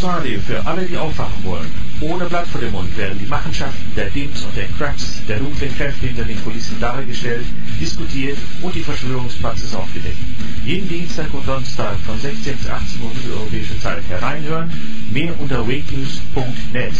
Radio für alle, die aufwachen wollen. Ohne Blatt vor dem Mund werden die Machenschaften der Dims und der Cracks, der dunklen Kräfte hinter den Kulissen dargestellt, diskutiert und die Verschwörungspraxis aufgedeckt. Jeden Dienstag und Donnerstag von 16 bis 18 Uhr mitteleuropäische Zeit hereinhören. Mehr unter wakenews.net.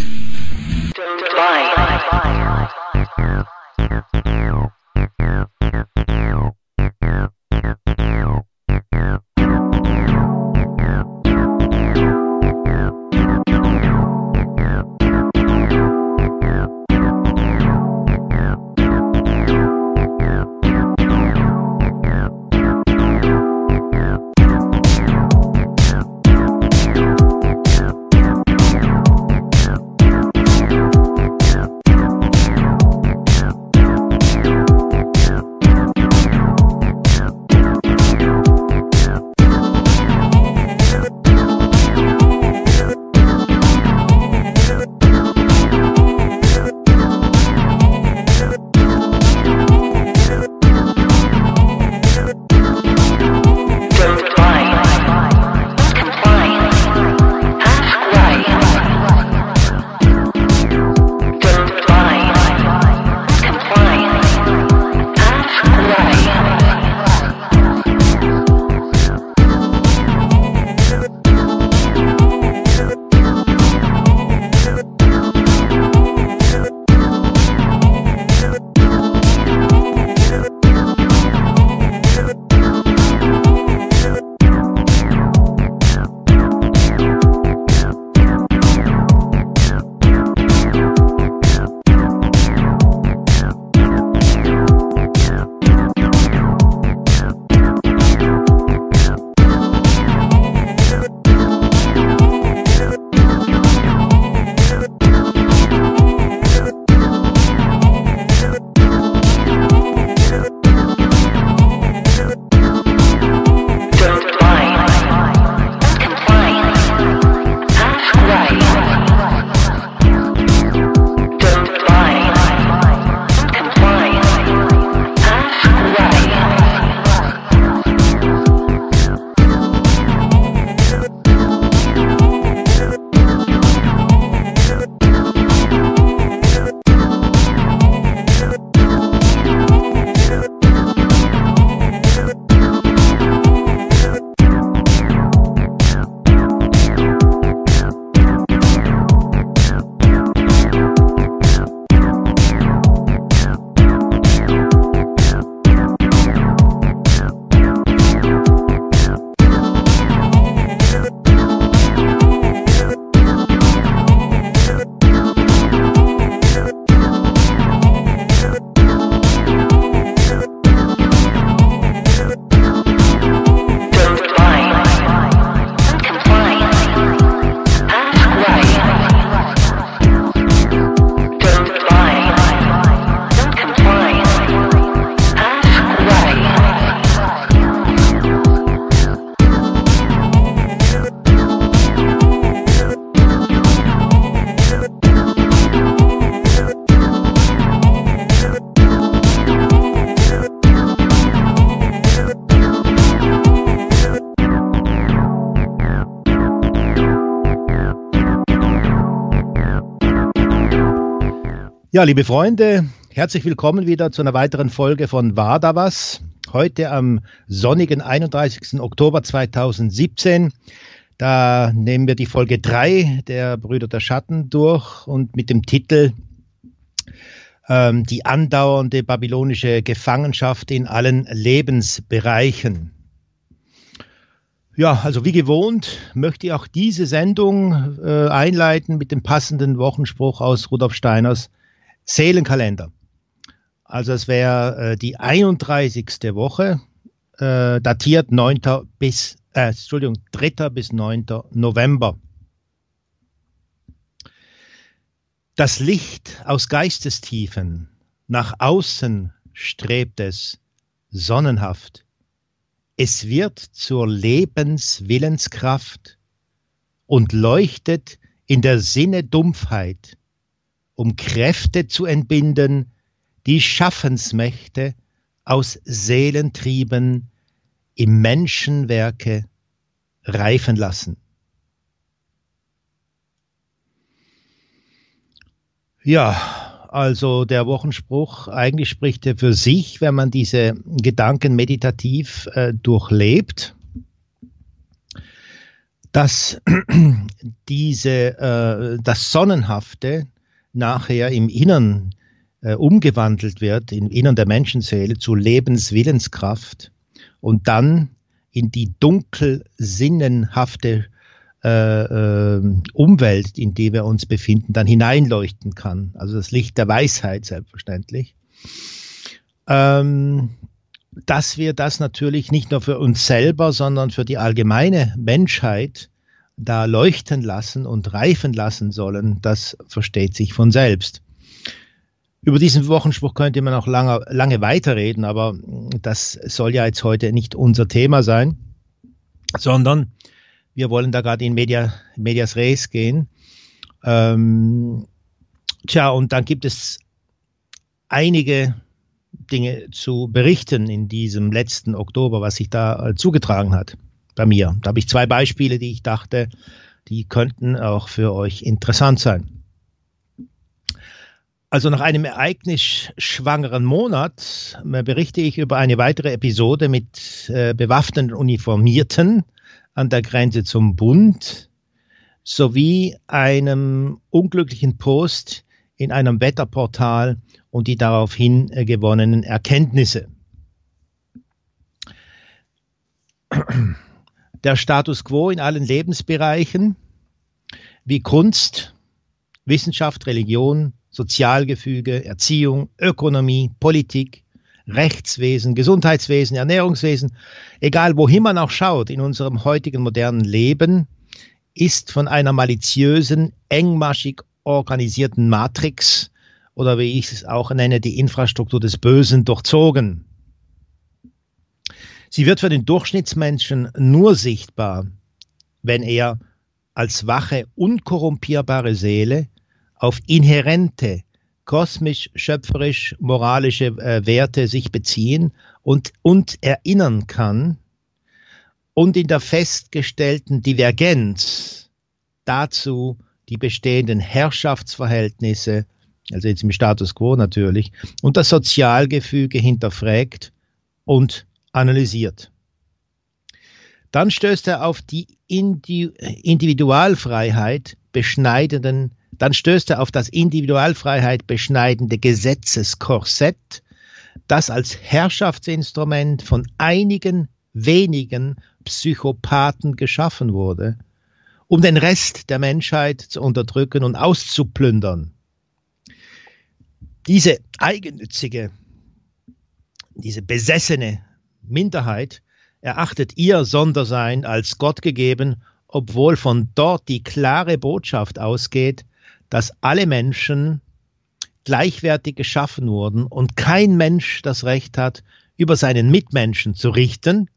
Ja, liebe Freunde, herzlich willkommen wieder zu einer weiteren Folge von War da was? Heute am sonnigen 31. Oktober 2017. Da nehmen wir die Folge 3 der Brüder der Schatten durch und mit dem Titel ähm, Die andauernde babylonische Gefangenschaft in allen Lebensbereichen. Ja, also wie gewohnt möchte ich auch diese Sendung äh, einleiten mit dem passenden Wochenspruch aus Rudolf Steiners Seelenkalender. Also es wäre äh, die 31. Woche, äh, datiert 9. bis, äh, Entschuldigung, 3. bis 9. November. Das Licht aus Geistestiefen, nach außen strebt es sonnenhaft. Es wird zur Lebenswillenskraft und leuchtet in der Sinne Dumpfheit um Kräfte zu entbinden, die Schaffensmächte aus Seelentrieben im Menschenwerke reifen lassen. Ja, also der Wochenspruch, eigentlich spricht er für sich, wenn man diese Gedanken meditativ äh, durchlebt, dass diese, äh, das Sonnenhafte, nachher im Innern äh, umgewandelt wird, im Innern der Menschenseele zu Lebenswillenskraft und dann in die dunkelsinnenhafte äh, äh, Umwelt, in der wir uns befinden, dann hineinleuchten kann. Also das Licht der Weisheit selbstverständlich. Ähm, dass wir das natürlich nicht nur für uns selber, sondern für die allgemeine Menschheit da leuchten lassen und reifen lassen sollen, das versteht sich von selbst. Über diesen Wochenspruch könnte man auch lange, lange weiterreden, aber das soll ja jetzt heute nicht unser Thema sein, sondern wir wollen da gerade in Media, Medias Res gehen. Ähm, tja, und dann gibt es einige Dinge zu berichten in diesem letzten Oktober, was sich da äh, zugetragen hat bei mir. Da habe ich zwei Beispiele, die ich dachte, die könnten auch für euch interessant sein. Also nach einem ereignisschwangeren Monat äh, berichte ich über eine weitere Episode mit äh, bewaffneten Uniformierten, an der Grenze zum Bund sowie einem unglücklichen Post in einem Wetterportal und die daraufhin äh, gewonnenen Erkenntnisse. Der Status quo in allen Lebensbereichen wie Kunst, Wissenschaft, Religion, Sozialgefüge, Erziehung, Ökonomie, Politik, Rechtswesen, Gesundheitswesen, Ernährungswesen, egal wohin man auch schaut in unserem heutigen modernen Leben, ist von einer maliziösen, engmaschig organisierten Matrix oder wie ich es auch nenne, die Infrastruktur des Bösen durchzogen. Sie wird für den Durchschnittsmenschen nur sichtbar, wenn er als wache, unkorrumpierbare Seele auf inhärente, kosmisch, schöpferisch, moralische äh, Werte sich beziehen und, und erinnern kann und in der festgestellten Divergenz dazu die bestehenden Herrschaftsverhältnisse, also jetzt im Status quo natürlich, und das Sozialgefüge hinterfragt und analysiert. Dann stößt er auf die Individualfreiheit beschneidenden dann stößt er auf das Individualfreiheit beschneidende Gesetzeskorsett, das als Herrschaftsinstrument von einigen wenigen Psychopathen geschaffen wurde, um den Rest der Menschheit zu unterdrücken und auszuplündern. Diese eigennützige, diese besessene Minderheit erachtet ihr Sondersein als Gott gegeben, obwohl von dort die klare Botschaft ausgeht, dass alle Menschen gleichwertig geschaffen wurden und kein Mensch das Recht hat, über seinen Mitmenschen zu richten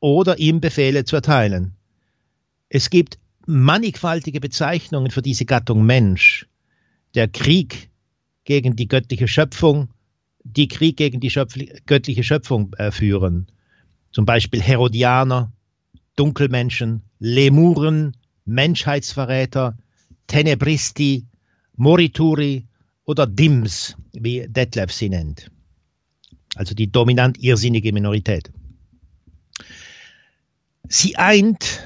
oder ihm Befehle zu erteilen. Es gibt mannigfaltige Bezeichnungen für diese Gattung Mensch. Der Krieg gegen die göttliche Schöpfung, die Krieg gegen die Schöpf göttliche Schöpfung äh, führen. Zum Beispiel Herodianer, Dunkelmenschen, Lemuren, Menschheitsverräter, Tenebristi, Morituri oder Dims, wie Detlef sie nennt. Also die dominant irrsinnige Minorität. Sie eint,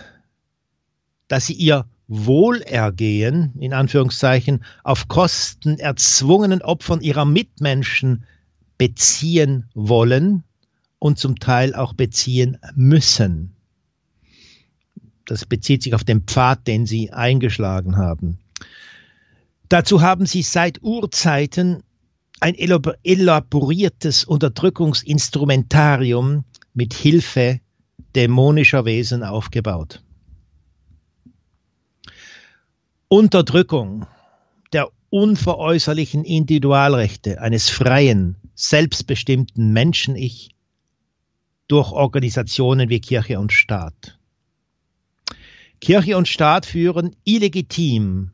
dass sie ihr Wohlergehen, in Anführungszeichen, auf Kosten erzwungenen Opfern ihrer Mitmenschen beziehen wollen und zum Teil auch beziehen müssen. Das bezieht sich auf den Pfad, den sie eingeschlagen haben. Dazu haben sie seit Urzeiten ein elaboriertes Unterdrückungsinstrumentarium mit Hilfe dämonischer Wesen aufgebaut. Unterdrückung der unveräußerlichen Individualrechte eines freien, selbstbestimmten Menschen-Ich durch Organisationen wie Kirche und Staat. Kirche und Staat führen illegitim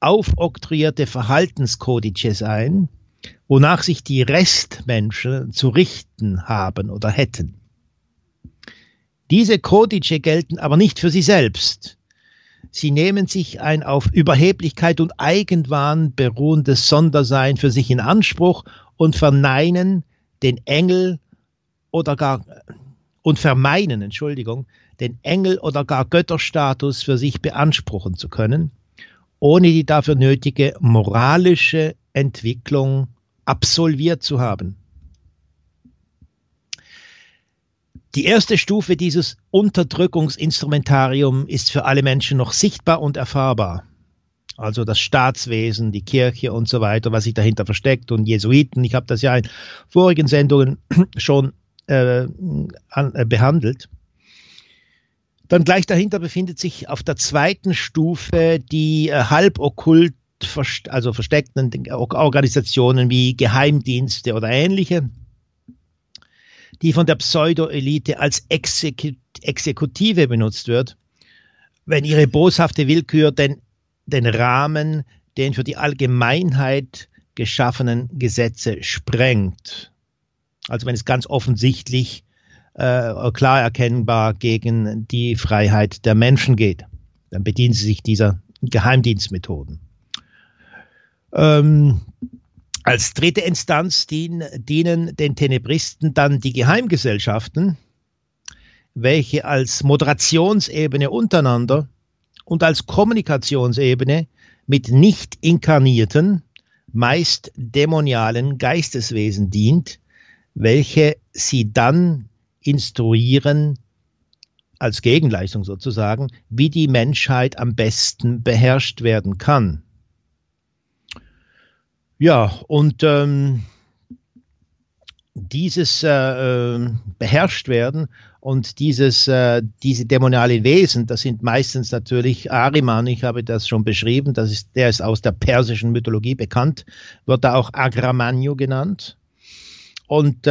aufoktroyierte Verhaltenskodizes ein, wonach sich die Restmenschen zu richten haben oder hätten. Diese Kodice gelten aber nicht für sie selbst. Sie nehmen sich ein auf Überheblichkeit und Eigenwahn beruhendes Sondersein für sich in Anspruch und verneinen den Engel oder gar und vermeinen, Entschuldigung, den Engel oder gar Götterstatus für sich beanspruchen zu können, ohne die dafür nötige moralische Entwicklung absolviert zu haben. Die erste Stufe dieses Unterdrückungsinstrumentarium ist für alle Menschen noch sichtbar und erfahrbar. Also das Staatswesen, die Kirche und so weiter, was sich dahinter versteckt und Jesuiten. Ich habe das ja in vorigen Sendungen schon äh, an, äh, behandelt. Dann gleich dahinter befindet sich auf der zweiten Stufe die äh, halbokkult, also versteckten Organisationen wie Geheimdienste oder ähnliche, die von der Pseudo-Elite als Exekut Exekutive benutzt wird, wenn ihre boshafte Willkür den, den Rahmen, den für die Allgemeinheit geschaffenen Gesetze sprengt. Also wenn es ganz offensichtlich äh, klar erkennbar gegen die Freiheit der Menschen geht, dann bedienen sie sich dieser Geheimdienstmethoden. Ähm, als dritte Instanz dienen, dienen den Tenebristen dann die Geheimgesellschaften, welche als Moderationsebene untereinander und als Kommunikationsebene mit nicht inkarnierten, meist dämonialen Geisteswesen dient, welche sie dann instruieren, als Gegenleistung sozusagen, wie die Menschheit am besten beherrscht werden kann. Ja, und ähm, dieses äh, ähm, beherrscht werden und dieses, äh, diese dämonalen Wesen, das sind meistens natürlich Ariman, ich habe das schon beschrieben, das ist, der ist aus der persischen Mythologie bekannt, wird da auch Agramanyo genannt. Und äh,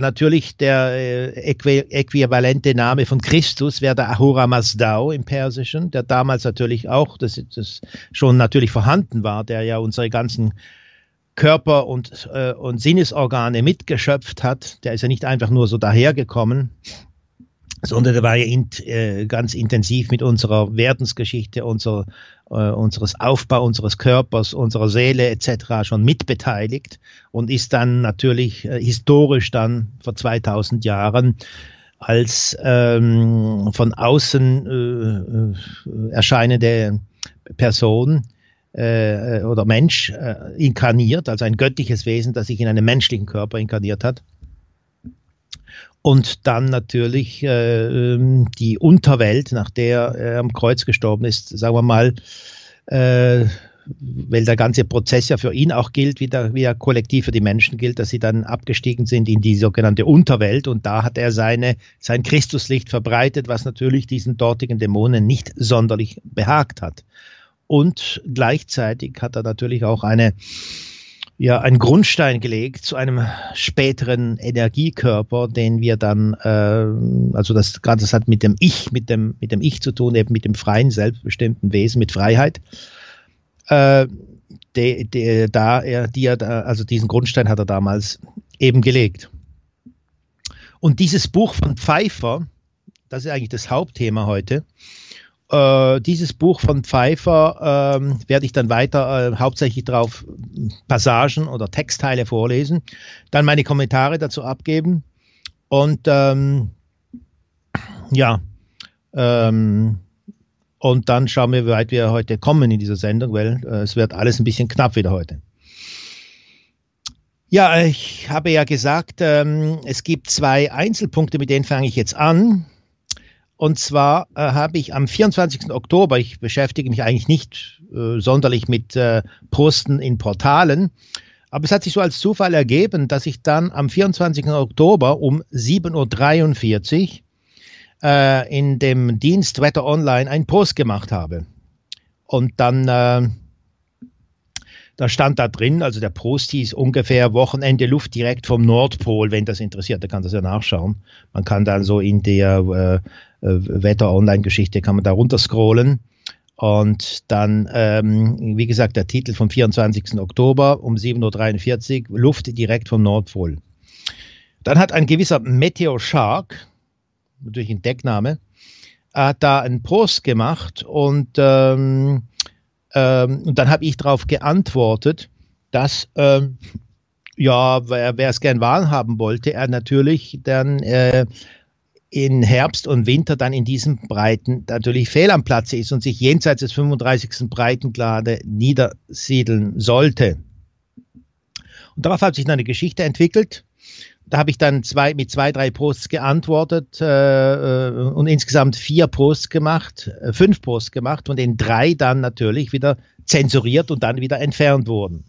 natürlich der äh, äqui äquivalente Name von Christus wäre der Ahura Mazdao im Persischen, der damals natürlich auch, das, das schon natürlich vorhanden war, der ja unsere ganzen Körper und, äh, und Sinnesorgane mitgeschöpft hat. Der ist ja nicht einfach nur so dahergekommen, sondern der war ja in, äh, ganz intensiv mit unserer Werdensgeschichte, unser, äh, unseres Aufbau unseres Körpers, unserer Seele etc. schon mitbeteiligt und ist dann natürlich äh, historisch dann vor 2000 Jahren als ähm, von außen äh, äh erscheinende Person äh, oder Mensch äh, inkarniert, also ein göttliches Wesen, das sich in einem menschlichen Körper inkarniert hat. Und dann natürlich äh, die Unterwelt, nach der er am Kreuz gestorben ist, sagen wir mal, äh, weil der ganze Prozess ja für ihn auch gilt, wie, der, wie er kollektiv für die Menschen gilt, dass sie dann abgestiegen sind in die sogenannte Unterwelt und da hat er seine, sein Christuslicht verbreitet, was natürlich diesen dortigen Dämonen nicht sonderlich behagt hat. Und gleichzeitig hat er natürlich auch eine, ja, einen Grundstein gelegt zu einem späteren Energiekörper, den wir dann, äh, also das gerade das hat mit dem Ich, mit dem, mit dem Ich zu tun, eben mit dem freien, selbstbestimmten Wesen, mit Freiheit. Äh, de, de, da er, die er da, also diesen Grundstein hat er damals eben gelegt. Und dieses Buch von Pfeiffer, das ist eigentlich das Hauptthema heute, äh, dieses Buch von Pfeiffer äh, werde ich dann weiter äh, hauptsächlich drauf Passagen oder Textteile vorlesen, dann meine Kommentare dazu abgeben und ähm, ja, ähm, und dann schauen wir, wie weit wir heute kommen in dieser Sendung, weil äh, es wird alles ein bisschen knapp wieder heute. Ja, ich habe ja gesagt, ähm, es gibt zwei Einzelpunkte, mit denen fange ich jetzt an. Und zwar äh, habe ich am 24. Oktober, ich beschäftige mich eigentlich nicht äh, sonderlich mit äh, Posten in Portalen, aber es hat sich so als Zufall ergeben, dass ich dann am 24. Oktober um 7.43 Uhr äh, in dem Dienst Wetter Online einen Post gemacht habe. Und dann, äh, da stand da drin, also der Post hieß ungefähr Wochenende Luft direkt vom Nordpol, wenn das interessiert, da kann das ja nachschauen. Man kann dann so in der äh, äh, Wetter-Online-Geschichte kann man da runterscrollen. Und dann, ähm, wie gesagt, der Titel vom 24. Oktober um 7.43 Uhr, Luft direkt vom Nordpol. Dann hat ein gewisser Meteor Shark, natürlich ein Deckname, hat da einen Post gemacht und, ähm, ähm, und dann habe ich darauf geantwortet, dass ähm, ja, wer, es gern wahrhaben wollte, er natürlich dann äh, in Herbst und Winter dann in diesem Breiten natürlich fehl am Platze ist und sich jenseits des 35. Breitengrade niedersiedeln sollte. Und darauf hat sich dann eine Geschichte entwickelt. Da habe ich dann zwei, mit zwei, drei Posts geantwortet äh, äh und insgesamt vier Posts gemacht, äh, fünf Posts gemacht, von denen drei dann natürlich wieder zensuriert und dann wieder entfernt wurden.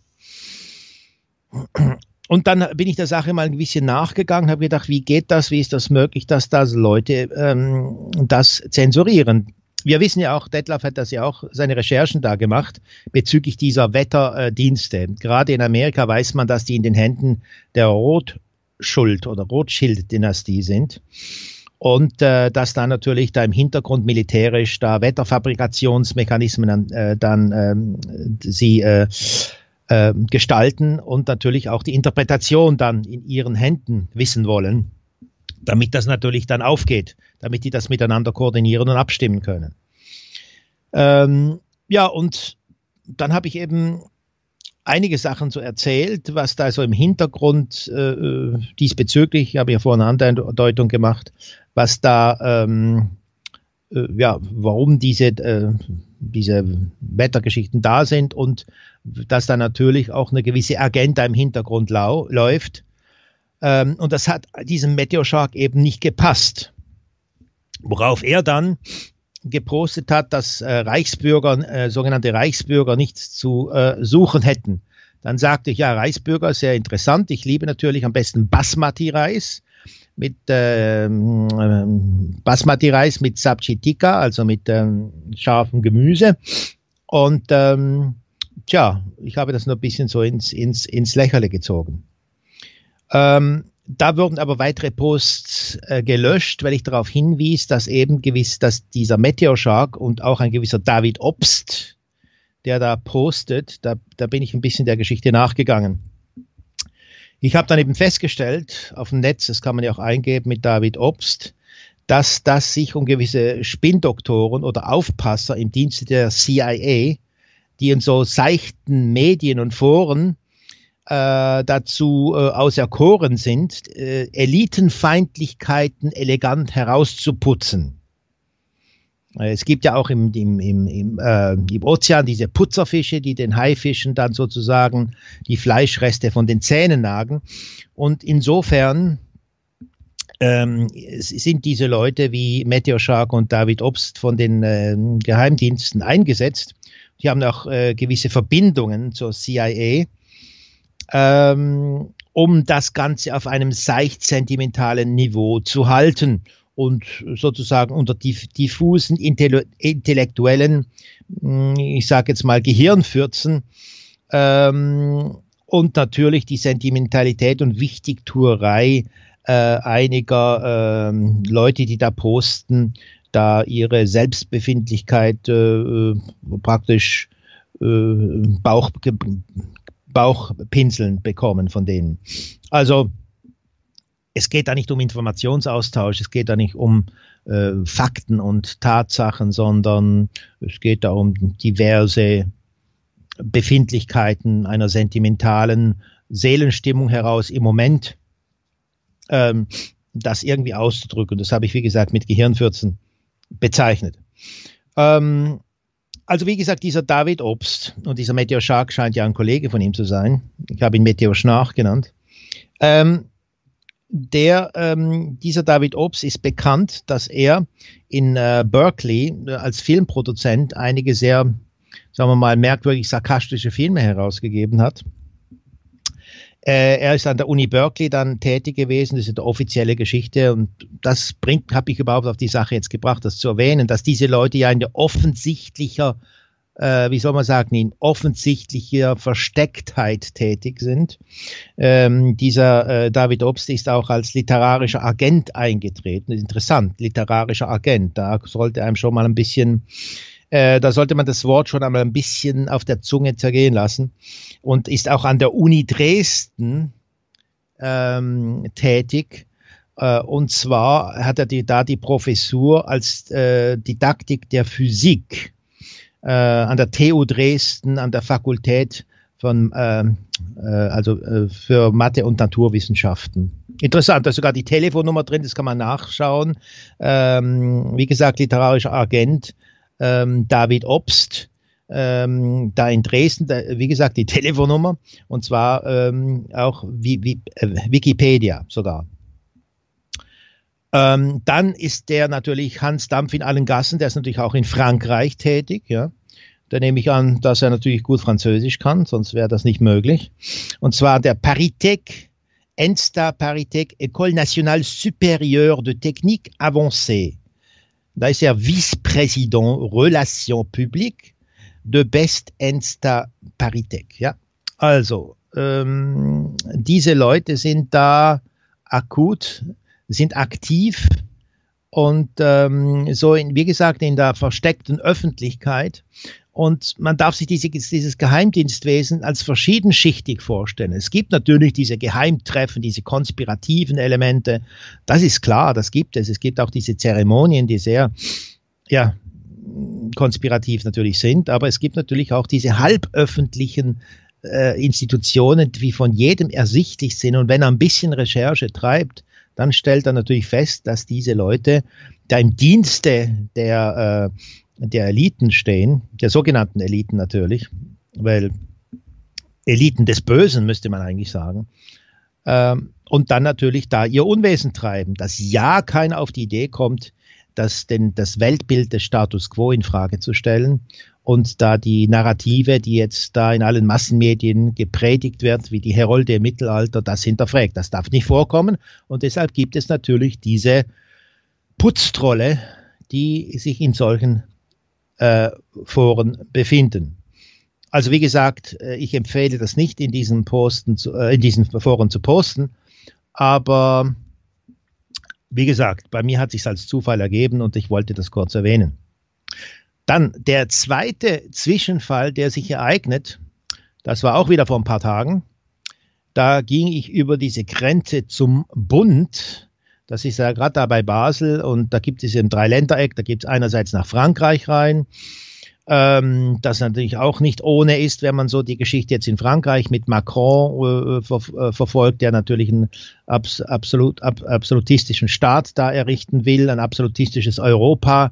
Und dann bin ich der Sache mal ein bisschen nachgegangen, habe gedacht, wie geht das, wie ist das möglich, dass das Leute ähm, das zensurieren? Wir wissen ja auch, Detlef hat das ja auch seine Recherchen da gemacht bezüglich dieser Wetterdienste. Gerade in Amerika weiß man, dass die in den Händen der Rotschuld oder Rothschild-Dynastie sind und äh, dass da natürlich da im Hintergrund militärisch da Wetterfabrikationsmechanismen äh, dann ähm, sie äh, äh, gestalten und natürlich auch die Interpretation dann in ihren Händen wissen wollen, damit das natürlich dann aufgeht, damit die das miteinander koordinieren und abstimmen können. Ähm, ja, und dann habe ich eben einige Sachen so erzählt, was da so im Hintergrund äh, diesbezüglich, ich habe ja vorhin eine Andeutung gemacht, was da, ähm, äh, ja, warum diese, äh, diese Wettergeschichten da sind und dass da natürlich auch eine gewisse Agenda im Hintergrund läuft. Ähm, und das hat diesem Meteor Shark eben nicht gepasst. Worauf er dann gepostet hat, dass äh, Reichsbürger, äh, sogenannte Reichsbürger nichts zu äh, suchen hätten. Dann sagte ich, ja, Reichsbürger, sehr interessant. Ich liebe natürlich am besten Basmati-Reis mit ähm, Basmati-Reis mit Sabji Tikka, also mit ähm, scharfem Gemüse. Und ähm, tja, ich habe das nur ein bisschen so ins, ins, ins Lächerle gezogen. Ähm, da wurden aber weitere Posts äh, gelöscht, weil ich darauf hinwies, dass eben gewiss, dass dieser Meteor Shark und auch ein gewisser David Obst, der da postet, da, da bin ich ein bisschen der Geschichte nachgegangen. Ich habe dann eben festgestellt, auf dem Netz, das kann man ja auch eingeben mit David Obst, dass das sich um gewisse Spindoktoren oder Aufpasser im Dienste der CIA die in so seichten Medien und Foren äh, dazu äh, auserkoren sind, äh, Elitenfeindlichkeiten elegant herauszuputzen. Äh, es gibt ja auch im, im, im, im, äh, im Ozean diese Putzerfische, die den Haifischen dann sozusagen die Fleischreste von den Zähnen nagen. Und insofern ähm, sind diese Leute wie Meteor Shark und David Obst von den äh, Geheimdiensten eingesetzt die haben auch äh, gewisse Verbindungen zur CIA, ähm, um das Ganze auf einem seicht sentimentalen Niveau zu halten und sozusagen unter diff diffusen intellektuellen, hm, ich sage jetzt mal Gehirnfürzen, ähm, und natürlich die Sentimentalität und Wichtigtuerei äh, einiger ähm, Leute, die da posten, da ihre Selbstbefindlichkeit äh, äh, praktisch äh, Bauch, Bauchpinseln bekommen von denen. Also es geht da nicht um Informationsaustausch, es geht da nicht um äh, Fakten und Tatsachen, sondern es geht da um diverse Befindlichkeiten einer sentimentalen Seelenstimmung heraus im Moment, ähm, das irgendwie auszudrücken. Das habe ich, wie gesagt, mit Gehirnfürzen bezeichnet. Ähm, also wie gesagt, dieser David Obst und dieser Meteor Shark scheint ja ein Kollege von ihm zu sein. Ich habe ihn Meteor Schnarch genannt. Ähm, der, ähm, dieser David Obst ist bekannt, dass er in äh, Berkeley äh, als Filmproduzent einige sehr, sagen wir mal, merkwürdig sarkastische Filme herausgegeben hat. Äh, er ist an der Uni Berkeley dann tätig gewesen, das ist eine offizielle Geschichte und das bringt, habe ich überhaupt auf die Sache jetzt gebracht, das zu erwähnen, dass diese Leute ja in der offensichtlicher, äh, wie soll man sagen, in offensichtlicher Verstecktheit tätig sind. Ähm, dieser äh, David Obst ist auch als literarischer Agent eingetreten. Interessant, literarischer Agent. Da sollte einem schon mal ein bisschen äh, da sollte man das Wort schon einmal ein bisschen auf der Zunge zergehen lassen und ist auch an der Uni Dresden ähm, tätig Äh, und zwar hat er die, da die Professur als äh, Didaktik der Physik äh, an der TU Dresden, an der Fakultät von, ähm, äh, also äh, für Mathe und Naturwissenschaften. Interessant, da ist sogar die Telefonnummer drin, das kann man nachschauen. Ähm, wie gesagt, literarischer Agent ähm, David Obst, ähm, da in Dresden, da, wie gesagt, die Telefonnummer und zwar ähm, auch wie, wie, äh, Wikipedia sogar. Ähm, dann ist der natürlich Hans Dampf in allen Gassen, der ist natürlich auch in Frankreich tätig, ja. Da nehme ich an, dass er natürlich gut Französisch kann, sonst wäre das nicht möglich. Und zwar der Paritec, ENSTA Paritec, École Nationale Supérieure de Technique Avancée. Da ist er Vice-Président Relations Publiques de Best ENSTA Paritec. Ja, also ähm, diese Leute sind da akut sind aktiv und ähm, so, in, wie gesagt, in der versteckten Öffentlichkeit. Und man darf sich diese, dieses Geheimdienstwesen als verschiedenschichtig vorstellen. Es gibt natürlich diese Geheimtreffen, diese konspirativen Elemente. Das ist klar, das gibt es. Es gibt auch diese Zeremonien, die sehr, ja, konspirativ natürlich sind. Aber es gibt natürlich auch diese halböffentlichen äh, Institutionen, die von jedem ersichtlich sind. Und wenn er ein bisschen Recherche treibt, dann stellt er natürlich fest, dass diese Leute da im Dienste der, äh, der Eliten stehen, der sogenannten Eliten natürlich, weil Eliten des Bösen müsste man eigentlich sagen. Ähm, und dann natürlich da ihr Unwesen treiben, dass ja keiner auf die Idee kommt, das, denn das Weltbild des Status quo in Frage zu stellen und da die Narrative, die jetzt da in allen Massenmedien gepredigt wird, wie die Herolde im Mittelalter, das hinterfragt. Das darf nicht vorkommen und deshalb gibt es natürlich diese Putztrolle, die sich in solchen äh, Foren befinden. Also wie gesagt, äh, ich empfehle das nicht in diesen Posten, zu, äh, in diesen Foren zu posten, aber wie gesagt, bei mir hat sich als Zufall ergeben und ich wollte das kurz erwähnen. Dann der zweite Zwischenfall, der sich ereignet, das war auch wieder vor ein paar Tagen. Da ging ich über diese Grenze zum Bund. Das ist ja gerade da bei Basel und da gibt es ein Dreiländereck. Da gibt es einerseits nach Frankreich rein, ähm, das natürlich auch nicht ohne ist, wenn man so die Geschichte jetzt in Frankreich mit Macron äh, ver äh, verfolgt, der natürlich einen abs absolut, ab absolutistischen Staat da errichten will, ein absolutistisches Europa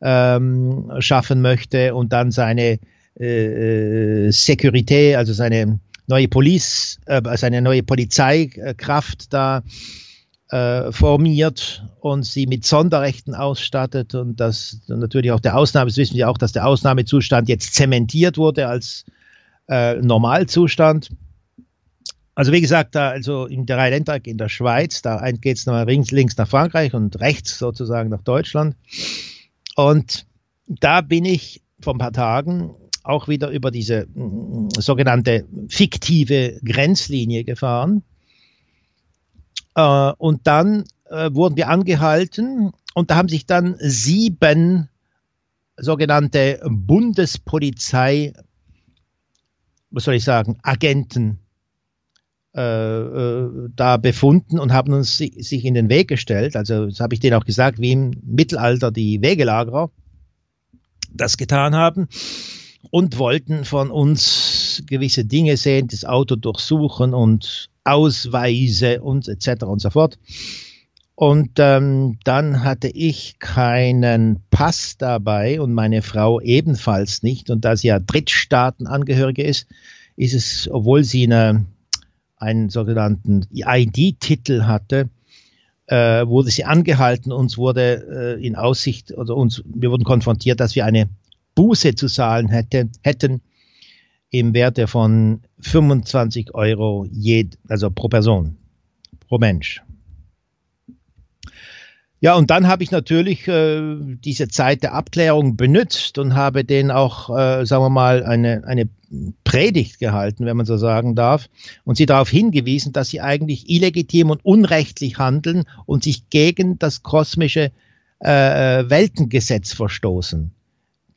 ähm, schaffen möchte und dann seine äh, Security, also seine neue Police, äh, seine neue Polizeikraft da äh, formiert und sie mit Sonderrechten ausstattet und das natürlich auch der Ausnahme, das wissen wir auch, dass der Ausnahmezustand jetzt zementiert wurde als äh, Normalzustand. Also wie gesagt, da also im Dreiländereck in der Schweiz, da geht es nochmal links, links nach Frankreich und rechts sozusagen nach Deutschland. Und da bin ich vor ein paar Tagen auch wieder über diese mm, sogenannte fiktive Grenzlinie gefahren. Äh, und dann äh, wurden wir angehalten und da haben sich dann sieben sogenannte Bundespolizei, was soll ich sagen, Agenten äh, äh, da befunden und haben uns sich in den Weg gestellt. Also das habe ich denen auch gesagt, wie im Mittelalter die Wegelagerer das getan haben und wollten von uns gewisse Dinge sehen, das Auto durchsuchen und Ausweise und etc. und so fort. Und ähm, dann hatte ich keinen Pass dabei und meine Frau ebenfalls nicht. Und da sie ja Drittstaatenangehörige ist, ist es, obwohl sie eine einen sogenannten ID-Titel hatte, äh, wurde sie angehalten. Uns wurde äh, in Aussicht oder uns, wir wurden konfrontiert, dass wir eine Buße zu zahlen hätte, hätten im Werte von 25 Euro je, also pro Person, pro Mensch. Ja, und dann habe ich natürlich äh, diese Zeit der Abklärung benutzt und habe denen auch, äh, sagen wir mal, eine, eine Predigt gehalten, wenn man so sagen darf, und sie darauf hingewiesen, dass sie eigentlich illegitim und unrechtlich handeln und sich gegen das kosmische äh, Weltengesetz verstoßen.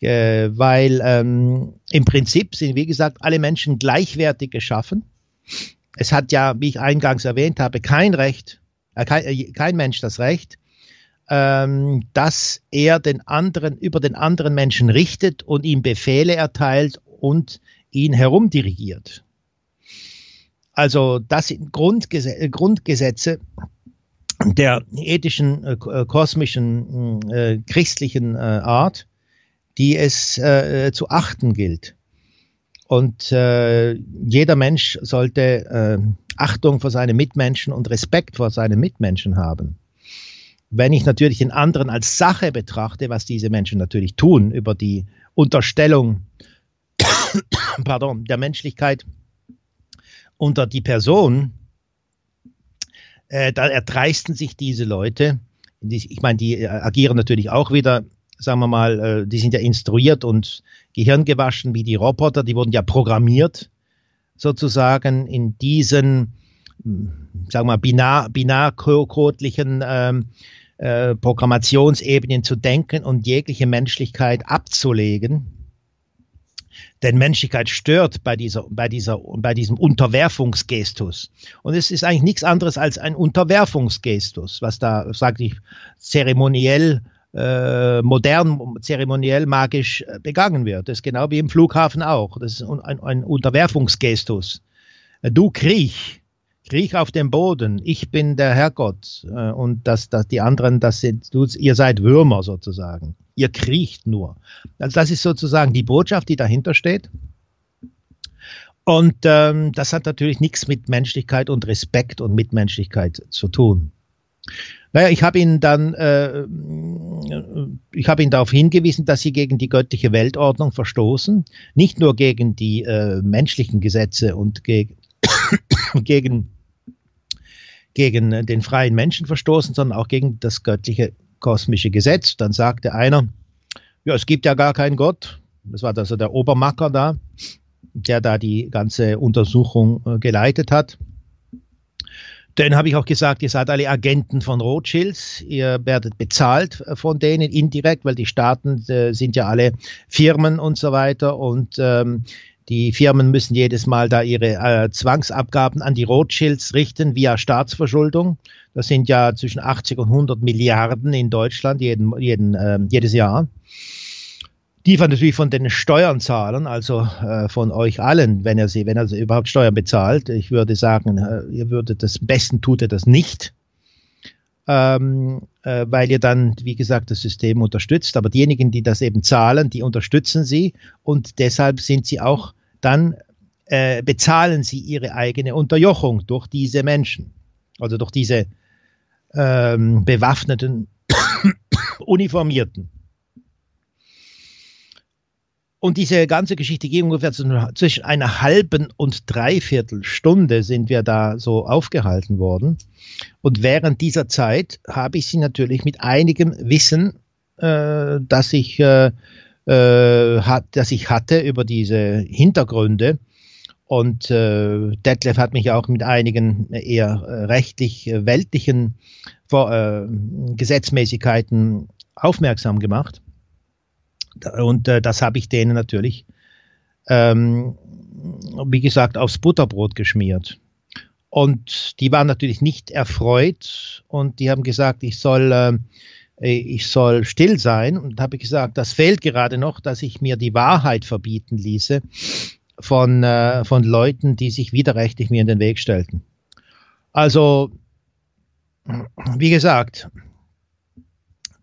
Äh, weil ähm, im Prinzip sind, wie gesagt, alle Menschen gleichwertig geschaffen. Es hat ja, wie ich eingangs erwähnt habe, kein Recht äh, kein, äh, kein Mensch das Recht, ähm, dass er den anderen über den anderen Menschen richtet und ihm Befehle erteilt und ihn herumdirigiert. Also das sind Grundgesetze, Grundgesetze der ethischen, äh, kosmischen, äh, christlichen äh, Art, die es äh, zu achten gilt. Und äh, jeder Mensch sollte äh, Achtung vor seinen Mitmenschen und Respekt vor seinen Mitmenschen haben. Wenn ich natürlich den anderen als Sache betrachte, was diese Menschen natürlich tun, über die Unterstellung pardon, der Menschlichkeit unter die Person, äh, da erdreisten sich diese Leute, ich meine, die äh, agieren natürlich auch wieder, sagen wir mal, äh, die sind ja instruiert und gehirngewaschen wie die Roboter, die wurden ja programmiert, sozusagen in diesen, hm, sagen wir mal, binar, binarkodlichen ähm, äh, Programmationsebenen zu denken und jegliche Menschlichkeit abzulegen denn Menschlichkeit stört bei, dieser, bei, dieser, bei diesem Unterwerfungsgestus. Und es ist eigentlich nichts anderes als ein Unterwerfungsgestus, was da, sage ich, zeremoniell, äh, modern, zeremoniell magisch äh, begangen wird. Das ist genau wie im Flughafen auch. Das ist ein, ein Unterwerfungsgestus. Du kriech, kriech auf dem Boden, ich bin der Herrgott. Äh, und das, das, die anderen, das sind, du, ihr seid Würmer sozusagen ihr kriecht nur. Also das ist sozusagen die Botschaft, die dahinter steht. Und ähm, das hat natürlich nichts mit Menschlichkeit und Respekt und Mitmenschlichkeit zu tun. Naja, ich habe ihn dann, äh, ich habe ihn darauf hingewiesen, dass sie gegen die göttliche Weltordnung verstoßen, nicht nur gegen die äh, menschlichen Gesetze und gegen, gegen, gegen den freien Menschen verstoßen, sondern auch gegen das göttliche kosmische Gesetz. Dann sagte einer, ja, es gibt ja gar keinen Gott. Das war also der Obermacker da, der da die ganze Untersuchung äh, geleitet hat. Dann habe ich auch gesagt, ihr seid alle Agenten von Rothschilds, ihr werdet bezahlt äh, von denen indirekt, weil die Staaten äh, sind ja alle Firmen und so weiter und ähm, die Firmen müssen jedes Mal da ihre äh, Zwangsabgaben an die Rothschilds richten via Staatsverschuldung. Das sind ja zwischen 80 und 100 Milliarden in Deutschland jeden, jeden, äh, jedes Jahr. Die von natürlich von den Steuern zahlen, also äh, von euch allen, wenn ihr sie, wenn ihr sie überhaupt Steuern bezahlt. Ich würde sagen, äh, ihr würdet das besten tut ihr das nicht, ähm, äh, weil ihr dann, wie gesagt, das System unterstützt. Aber diejenigen, die das eben zahlen, die unterstützen sie und deshalb sind sie auch dann äh, bezahlen sie ihre eigene Unterjochung durch diese Menschen, also durch diese ähm, bewaffneten Uniformierten. Und diese ganze Geschichte ging ungefähr zwischen einer halben und dreiviertel Stunde sind wir da so aufgehalten worden. Und während dieser Zeit habe ich sie natürlich mit einigem Wissen, äh, das ich äh, äh, ich hatte über diese Hintergründe. Und äh, Detlef hat mich auch mit einigen eher äh, rechtlich äh, weltlichen äh, Gesetzmäßigkeiten aufmerksam gemacht. Und äh, das habe ich denen natürlich, ähm, wie gesagt, aufs Butterbrot geschmiert. Und die waren natürlich nicht erfreut und die haben gesagt, ich soll äh, ich soll still sein. Und habe ich gesagt, das fehlt gerade noch, dass ich mir die Wahrheit verbieten ließe von, äh, von Leuten, die sich widerrechtlich mir in den Weg stellten. Also, wie gesagt,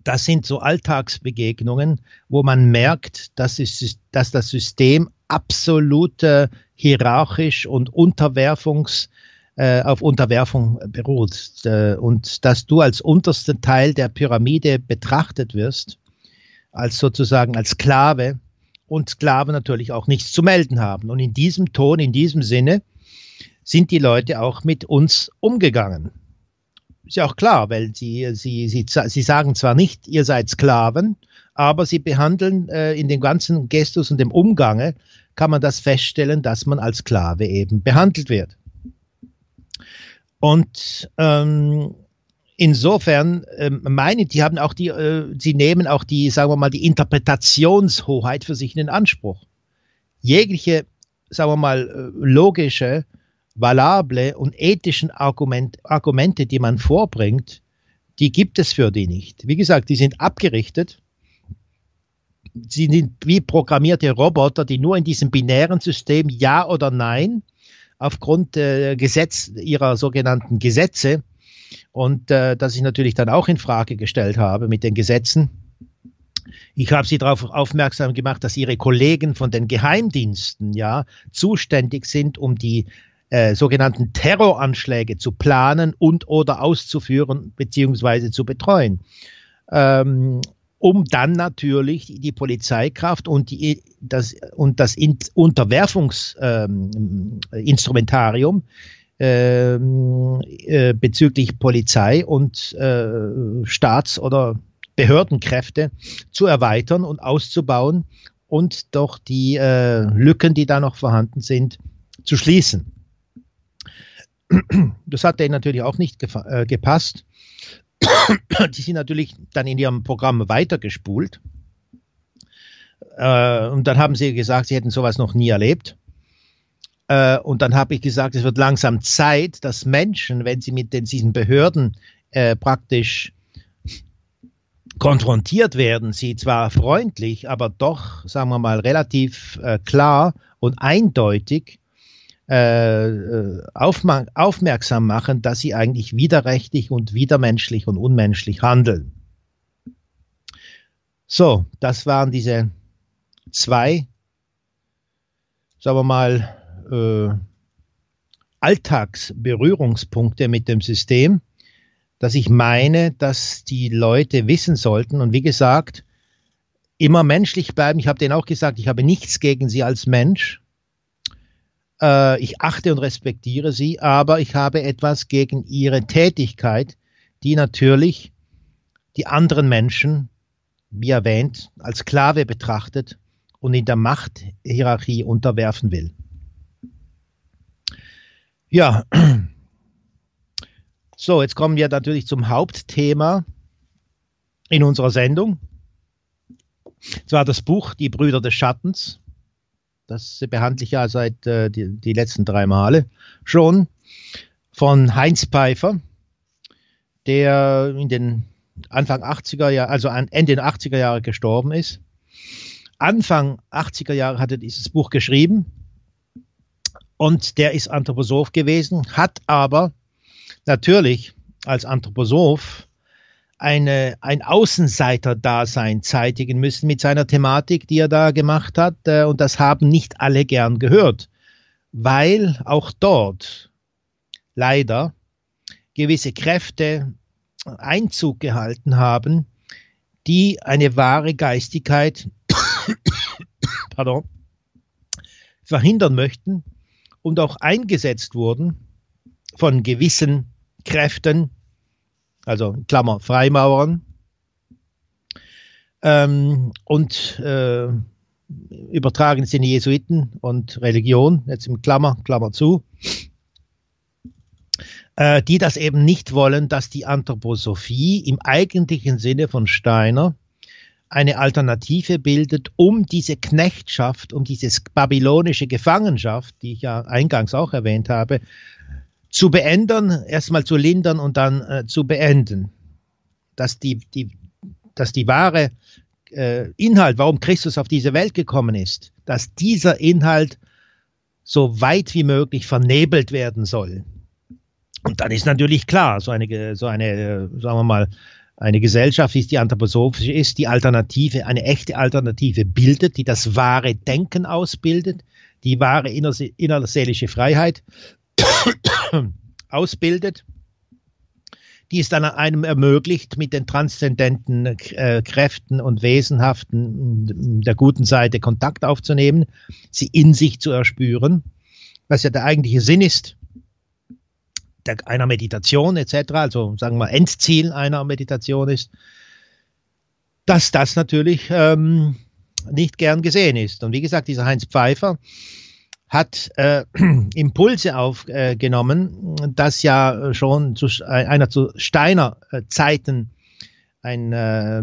das sind so Alltagsbegegnungen, wo man merkt, dass, es, dass das System absolut äh, hierarchisch und unterwerfungs äh, auf Unterwerfung beruht äh, und dass du als untersten Teil der Pyramide betrachtet wirst, als sozusagen als Sklave und Sklaven natürlich auch nichts zu melden haben. Und in diesem Ton, in diesem Sinne sind die Leute auch mit uns umgegangen. Ist ja auch klar, weil sie, sie, sie, sie sagen zwar nicht, ihr seid Sklaven, aber sie behandeln äh, in dem ganzen Gestus und dem Umgange, kann man das feststellen, dass man als Sklave eben behandelt wird. Und ähm, insofern ähm, meine, die haben auch die, äh, sie nehmen auch die, sagen wir mal, die Interpretationshoheit für sich in Anspruch. Jegliche, sagen wir mal, äh, logische valable und ethischen Argument, Argumente, die man vorbringt, die gibt es für die nicht. Wie gesagt, die sind abgerichtet. Sie sind wie programmierte Roboter, die nur in diesem binären System Ja oder Nein aufgrund äh, Gesetz, ihrer sogenannten Gesetze und äh, das ich natürlich dann auch in Frage gestellt habe mit den Gesetzen. Ich habe sie darauf aufmerksam gemacht, dass ihre Kollegen von den Geheimdiensten ja zuständig sind, um die äh, sogenannten Terroranschläge zu planen und oder auszuführen beziehungsweise zu betreuen. Ähm, um dann natürlich die Polizeikraft und, die, das, und das Unterwerfungsinstrumentarium ähm, äh, bezüglich Polizei und äh, Staats- oder Behördenkräfte zu erweitern und auszubauen und doch die äh, Lücken, die da noch vorhanden sind, zu schließen. Das hat denen natürlich auch nicht äh, gepasst. Die sind natürlich dann in ihrem Programm weitergespult. Äh, und dann haben sie gesagt, sie hätten sowas noch nie erlebt. Äh, und dann habe ich gesagt, es wird langsam Zeit, dass Menschen, wenn sie mit den, diesen Behörden äh, praktisch konfrontiert werden, sie zwar freundlich, aber doch, sagen wir mal, relativ äh, klar und eindeutig äh, äh aufmerksam machen, dass sie eigentlich widerrechtlich und widermenschlich und unmenschlich handeln. So, das waren diese zwei, sagen wir mal, äh, Alltagsberührungspunkte mit dem System, dass ich meine, dass die Leute wissen sollten und wie gesagt, immer menschlich bleiben. Ich habe denen auch gesagt, ich habe nichts gegen sie als Mensch. Äh, ich achte und respektiere sie, aber ich habe etwas gegen ihre Tätigkeit, die natürlich die anderen Menschen, wie erwähnt, als Sklave betrachtet und in der Machthierarchie unterwerfen will. Ja, so, jetzt kommen wir natürlich zum Hauptthema in unserer Sendung. Es war das Buch Die Brüder des Schattens. Das behandle ich ja seit äh, die, die letzten drei Male schon von Heinz Pfeiffer, der in den Anfang 80er Jahre, also Ende der 80er Jahre gestorben ist. Anfang 80er Jahre hat er dieses Buch geschrieben und der ist Anthroposoph gewesen, hat aber natürlich als Anthroposoph eine, ein Außenseiter-Dasein zeitigen müssen mit seiner Thematik, die er da gemacht hat. Äh, und das haben nicht alle gern gehört, weil auch dort leider gewisse Kräfte Einzug gehalten haben, die eine wahre Geistigkeit pardon, verhindern möchten und auch eingesetzt wurden von gewissen Kräften, also Klammer Freimaurern, ähm, und äh, übertragen sind Jesuiten und Religion, jetzt im Klammer, Klammer zu, äh, die das eben nicht wollen, dass die Anthroposophie im eigentlichen Sinne von Steiner eine Alternative bildet, um diese Knechtschaft, um diese babylonische Gefangenschaft, die ich ja eingangs auch erwähnt habe, zu beenden, erstmal zu lindern und dann äh, zu beenden. Dass die, die, dass die wahre äh, Inhalt, warum Christus auf diese Welt gekommen ist, dass dieser Inhalt so weit wie möglich vernebelt werden soll. Und dann ist natürlich klar, so eine, so eine, äh, sagen wir mal, eine Gesellschaft, es die anthroposophische ist, die Alternative, eine echte Alternative bildet, die das wahre Denken ausbildet, die wahre innerseelische Freiheit ausbildet, die es dann einem ermöglicht, mit den transzendenten äh, Kräften und Wesenhaften der guten Seite Kontakt aufzunehmen, sie in sich zu erspüren, was ja der eigentliche Sinn ist einer Meditation etc., also sagen wir Endziel einer Meditation ist, dass das natürlich ähm, nicht gern gesehen ist. Und wie gesagt, dieser Heinz Pfeiffer hat äh, Impulse aufgenommen, äh, dass ja schon zu einer zu Steiner äh, Zeiten ein, äh,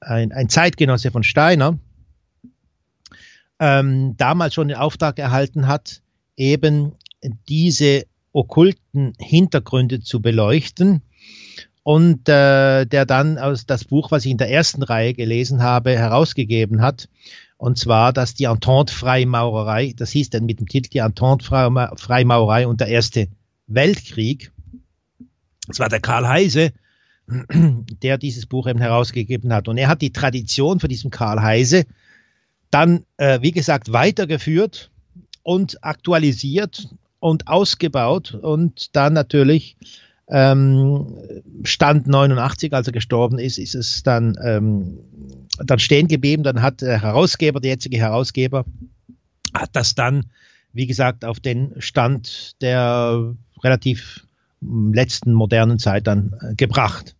ein, ein Zeitgenosse von Steiner ähm, damals schon den Auftrag erhalten hat, eben diese okkulten Hintergründe zu beleuchten und äh, der dann aus das Buch, was ich in der ersten Reihe gelesen habe, herausgegeben hat. Und zwar, dass die Entente-Freimaurerei, das hieß dann mit dem Titel die Entente-Freimaurerei und der Erste Weltkrieg. Das war der Karl Heise, der dieses Buch eben herausgegeben hat. Und er hat die Tradition von diesem Karl Heise dann, äh, wie gesagt, weitergeführt und aktualisiert und ausgebaut und dann natürlich Stand 89, als er gestorben ist, ist es dann, ähm, dann stehen geblieben. Dann hat der Herausgeber, der jetzige Herausgeber, hat das dann, wie gesagt, auf den Stand der relativ hm, letzten modernen Zeit dann äh, gebracht.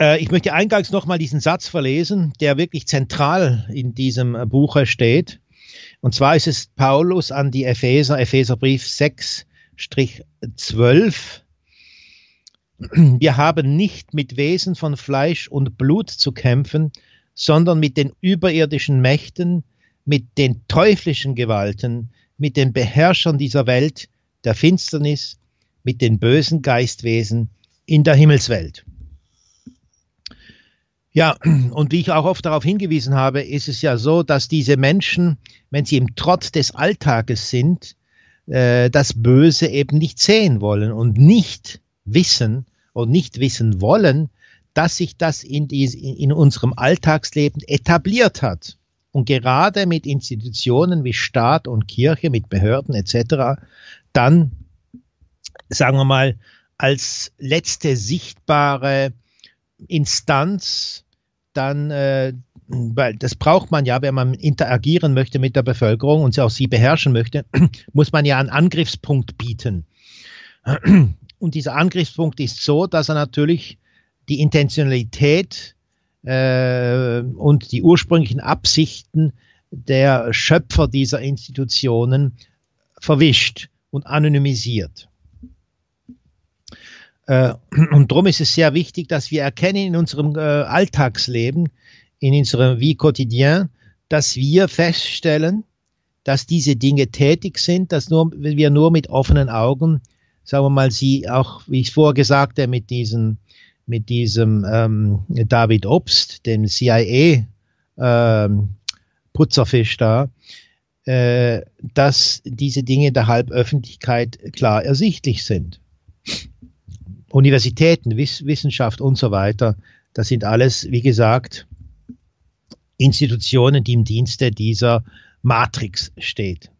Äh, ich möchte eingangs nochmal diesen Satz verlesen, der wirklich zentral in diesem Buche steht. Und zwar ist es Paulus an die Epheser, Epheserbrief 6, 12. Wir haben nicht mit Wesen von Fleisch und Blut zu kämpfen, sondern mit den überirdischen Mächten, mit den teuflischen Gewalten, mit den Beherrschern dieser Welt, der Finsternis, mit den bösen Geistwesen in der Himmelswelt. Ja, und wie ich auch oft darauf hingewiesen habe, ist es ja so, dass diese Menschen, wenn sie im Trott des Alltages sind, äh, das Böse eben nicht sehen wollen und nicht wissen und nicht wissen wollen, dass sich das in, die, in unserem Alltagsleben etabliert hat. Und gerade mit Institutionen wie Staat und Kirche, mit Behörden etc., dann, sagen wir mal, als letzte sichtbare Instanz dann äh, weil das braucht man ja, wenn man interagieren möchte mit der Bevölkerung und sie auch sie beherrschen möchte, muss man ja einen Angriffspunkt bieten. Und dieser Angriffspunkt ist so, dass er natürlich die Intentionalität äh, und die ursprünglichen Absichten der Schöpfer dieser Institutionen verwischt und anonymisiert. Äh, und darum ist es sehr wichtig, dass wir erkennen in unserem äh, Alltagsleben, in unserem Vie quotidien, dass wir feststellen, dass diese Dinge tätig sind, dass nur, wir nur mit offenen Augen, sagen wir mal, sie auch, wie ich vorher sagte, mit diesen, mit diesem ähm, David Obst, dem CIA ähm, Putzerfisch da, äh, dass diese Dinge der Halböffentlichkeit klar ersichtlich sind. Universitäten, Wiss Wissenschaft und so weiter, das sind alles, wie gesagt, Institutionen, die im Dienste dieser Matrix steht.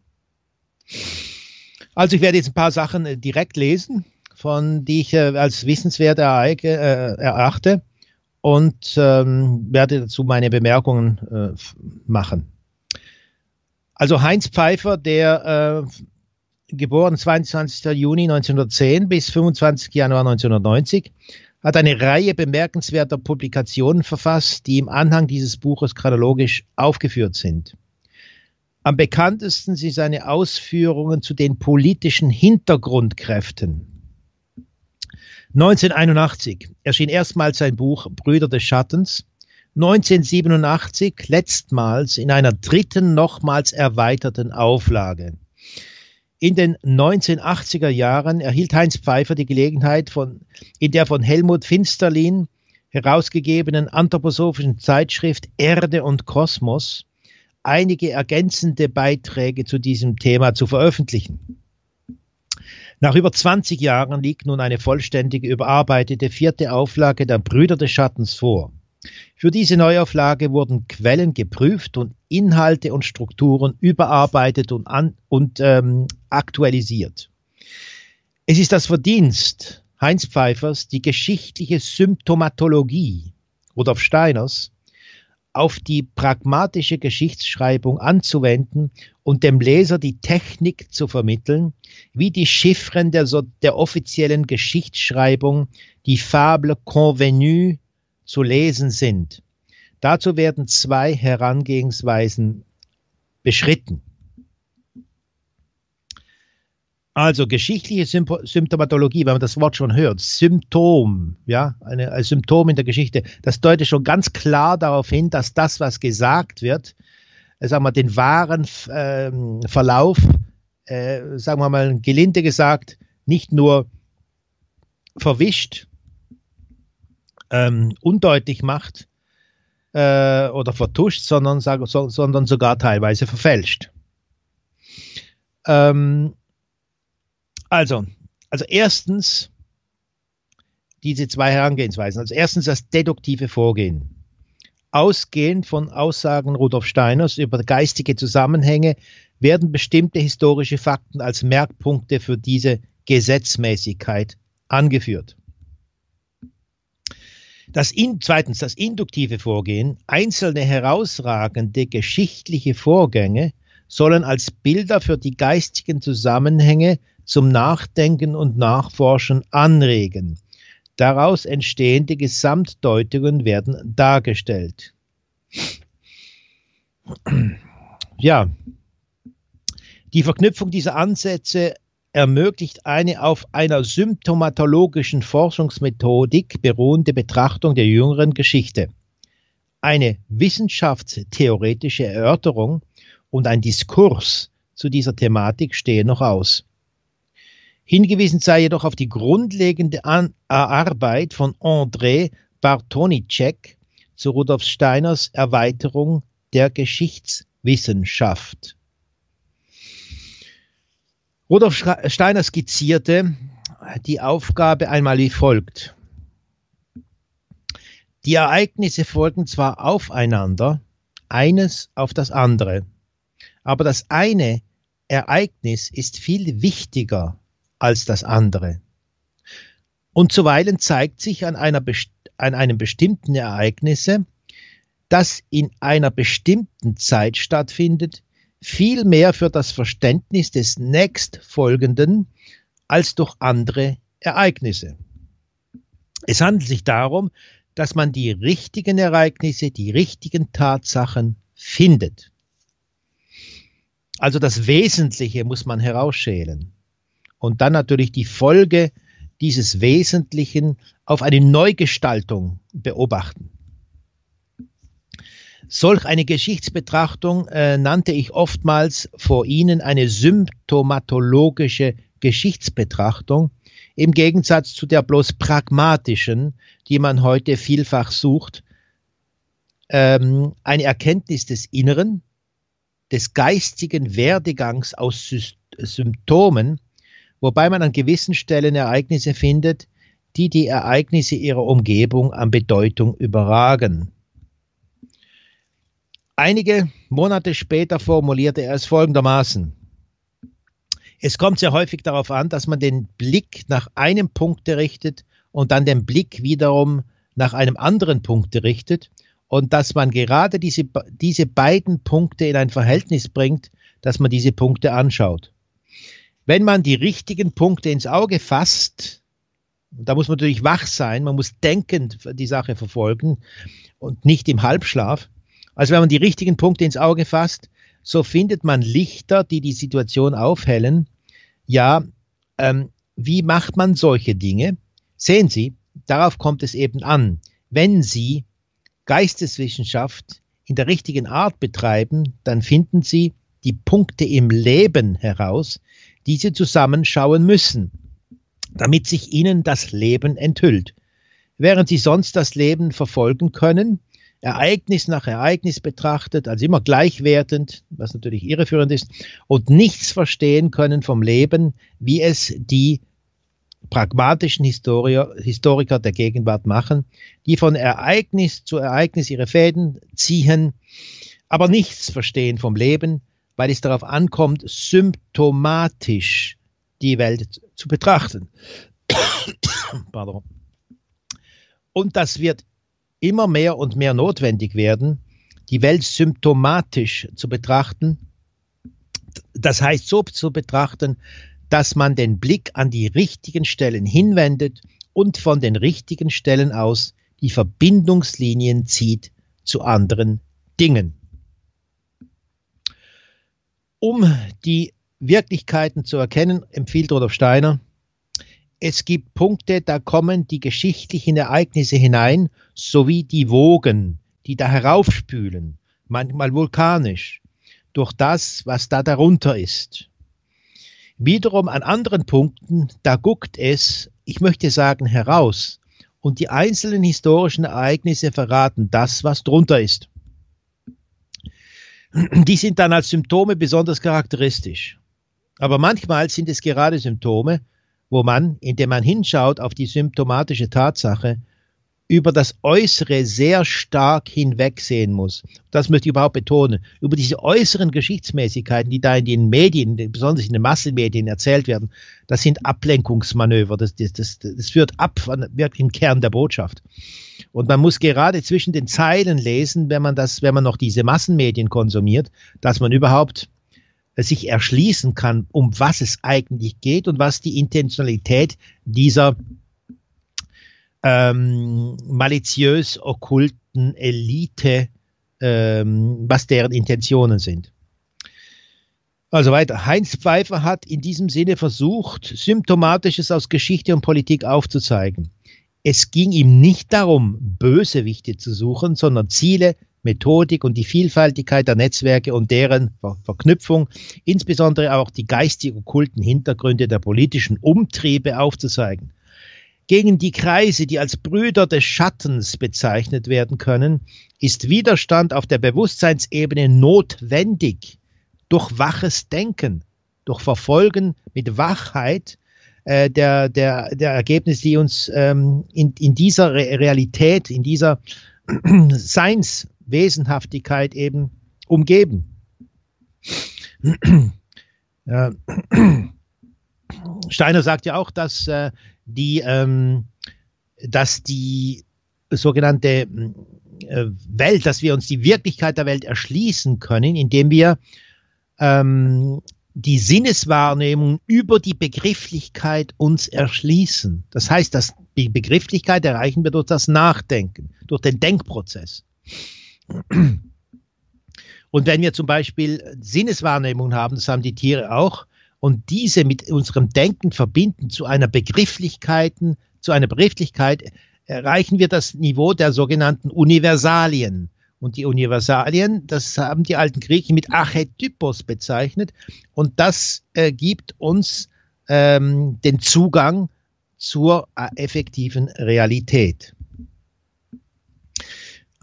Also ich werde jetzt ein paar Sachen äh, direkt lesen, von die ich äh, als wissenswert äh, erachte und ähm, werde dazu meine Bemerkungen machen. Also Heinz Pfeiffer, der äh, geboren 22. Juni 1910 bis 25. Januar 1990, hat eine Reihe bemerkenswerter Publikationen verfasst, die im Anhang dieses Buches chronologisch aufgeführt sind. Am bekanntesten sind seine Ausführungen zu den politischen Hintergrundkräften. 1981 erschien erstmals sein Buch Brüder des Schattens, 1987 letztmals in einer dritten, nochmals erweiterten Auflage. In den 1980er Jahren erhielt Heinz Pfeiffer die Gelegenheit, von, in der von Helmut Finsterlin herausgegebenen anthroposophischen Zeitschrift Erde und Kosmos einige ergänzende Beiträge zu diesem Thema zu veröffentlichen. Nach über 20 Jahren liegt nun eine vollständige überarbeitete vierte Auflage der Brüder des Schattens vor. Für diese Neuauflage wurden Quellen geprüft und Inhalte und Strukturen überarbeitet und, an, und ähm, aktualisiert. Es ist das Verdienst Heinz Pfeiffers, die geschichtliche Symptomatologie Rudolf Steiners auf die pragmatische Geschichtsschreibung anzuwenden und dem Leser die Technik zu vermitteln, wie die Chiffren der, der offiziellen Geschichtsschreibung, die Fable convenue zu lesen sind. Dazu werden zwei Herangehensweisen beschritten. Also geschichtliche Symptomatologie, wenn man das Wort schon hört, Symptom, ja, eine, ein Symptom in der Geschichte, das deutet schon ganz klar darauf hin, dass das, was gesagt wird, äh, sagen wir, den wahren äh, Verlauf, äh, sagen wir mal gelinde gesagt, nicht nur verwischt, ähm, undeutlich macht äh, oder vertuscht, sondern, so, sondern sogar teilweise verfälscht. Ähm, also, also erstens diese zwei Herangehensweisen. Also erstens das deduktive Vorgehen. Ausgehend von Aussagen Rudolf Steiners über geistige Zusammenhänge werden bestimmte historische Fakten als Merkpunkte für diese Gesetzmäßigkeit angeführt. Das in, zweitens das induktive Vorgehen. Einzelne herausragende geschichtliche Vorgänge sollen als Bilder für die geistigen Zusammenhänge zum Nachdenken und Nachforschen anregen. Daraus entstehende Gesamtdeutungen werden dargestellt. Ja, die Verknüpfung dieser Ansätze ermöglicht eine auf einer symptomatologischen Forschungsmethodik beruhende Betrachtung der jüngeren Geschichte. Eine wissenschaftstheoretische Erörterung und ein Diskurs zu dieser Thematik stehen noch aus. Hingewiesen sei jedoch auf die grundlegende An Arbeit von André Bartonicek zu Rudolf Steiners Erweiterung der Geschichtswissenschaft. Rudolf Steiner skizzierte die Aufgabe einmal wie folgt. Die Ereignisse folgen zwar aufeinander, eines auf das andere, aber das eine Ereignis ist viel wichtiger als das andere. Und zuweilen zeigt sich an, einer, an einem bestimmten Ereignisse, das in einer bestimmten Zeit stattfindet, vielmehr für das Verständnis des nächstfolgenden als durch andere Ereignisse. Es handelt sich darum, dass man die richtigen Ereignisse, die richtigen Tatsachen findet. Also das Wesentliche muss man herausschälen und dann natürlich die Folge dieses Wesentlichen auf eine Neugestaltung beobachten. Solch eine Geschichtsbetrachtung äh, nannte ich oftmals vor Ihnen eine symptomatologische Geschichtsbetrachtung, im Gegensatz zu der bloß pragmatischen, die man heute vielfach sucht, ähm, eine Erkenntnis des Inneren, des geistigen Werdegangs aus Sy Symptomen, wobei man an gewissen Stellen Ereignisse findet, die die Ereignisse ihrer Umgebung an Bedeutung überragen. Einige Monate später formulierte er es folgendermaßen. Es kommt sehr häufig darauf an, dass man den Blick nach einem Punkt richtet und dann den Blick wiederum nach einem anderen Punkt richtet und dass man gerade diese, diese beiden Punkte in ein Verhältnis bringt, dass man diese Punkte anschaut. Wenn man die richtigen Punkte ins Auge fasst, da muss man natürlich wach sein, man muss denkend die Sache verfolgen und nicht im Halbschlaf, also wenn man die richtigen Punkte ins Auge fasst, so findet man Lichter, die die Situation aufhellen. Ja, ähm, wie macht man solche Dinge? Sehen Sie, darauf kommt es eben an. Wenn Sie Geisteswissenschaft in der richtigen Art betreiben, dann finden Sie die Punkte im Leben heraus, die Sie zusammenschauen müssen, damit sich Ihnen das Leben enthüllt. Während Sie sonst das Leben verfolgen können, Ereignis nach Ereignis betrachtet, als immer gleichwertend, was natürlich irreführend ist, und nichts verstehen können vom Leben, wie es die pragmatischen Historier, Historiker der Gegenwart machen, die von Ereignis zu Ereignis ihre Fäden ziehen, aber nichts verstehen vom Leben, weil es darauf ankommt, symptomatisch die Welt zu betrachten. Pardon. Und das wird immer mehr und mehr notwendig werden, die Welt symptomatisch zu betrachten. Das heißt, so zu betrachten, dass man den Blick an die richtigen Stellen hinwendet und von den richtigen Stellen aus die Verbindungslinien zieht zu anderen Dingen. Um die Wirklichkeiten zu erkennen, empfiehlt Rudolf Steiner, es gibt Punkte, da kommen die geschichtlichen Ereignisse hinein, sowie die Wogen, die da heraufspülen, manchmal vulkanisch. durch das, was da darunter ist. Wiederum an anderen Punkten, da guckt es, ich möchte sagen, heraus. Und die einzelnen historischen Ereignisse verraten das, was drunter ist. Die sind dann als Symptome besonders charakteristisch. Aber manchmal sind es gerade Symptome, wo man, indem man hinschaut auf die symptomatische Tatsache, über das Äußere sehr stark hinwegsehen muss. Das möchte ich überhaupt betonen. Über diese äußeren Geschichtsmäßigkeiten, die da in den Medien, besonders in den Massenmedien erzählt werden, das sind Ablenkungsmanöver. Das, das, das, das führt ab von wirklich Kern der Botschaft. Und man muss gerade zwischen den Zeilen lesen, wenn man das, wenn man noch diese Massenmedien konsumiert, dass man überhaupt sich erschließen kann, um was es eigentlich geht und was die Intentionalität dieser ähm, maliziös okkulten Elite, ähm, was deren Intentionen sind. Also weiter. Heinz Pfeiffer hat in diesem Sinne versucht, Symptomatisches aus Geschichte und Politik aufzuzeigen. Es ging ihm nicht darum, Bösewichte zu suchen, sondern Ziele, Methodik und die Vielfaltigkeit der Netzwerke und deren Ver Verknüpfung, insbesondere auch die geistig okkulten Hintergründe der politischen Umtriebe aufzuzeigen. Gegen die Kreise, die als Brüder des Schattens bezeichnet werden können, ist Widerstand auf der Bewusstseinsebene notwendig durch waches Denken, durch Verfolgen mit Wachheit äh, der, der, der Ergebnisse, die uns ähm, in, in dieser Re Realität, in dieser Seinswesenhaftigkeit eben umgeben. Steiner sagt ja auch, dass äh, die, ähm, dass die sogenannte äh, Welt, dass wir uns die Wirklichkeit der Welt erschließen können, indem wir ähm, die Sinneswahrnehmung über die Begrifflichkeit uns erschließen. Das heißt, dass die Begrifflichkeit erreichen wir durch das Nachdenken, durch den Denkprozess. Und wenn wir zum Beispiel Sinneswahrnehmung haben, das haben die Tiere auch, und diese mit unserem Denken verbinden zu einer Begrifflichkeit, zu einer Begrifflichkeit, erreichen wir das Niveau der sogenannten Universalien. Und die Universalien, das haben die alten Griechen mit Archetypos bezeichnet. Und das äh, gibt uns ähm, den Zugang zur äh, effektiven Realität.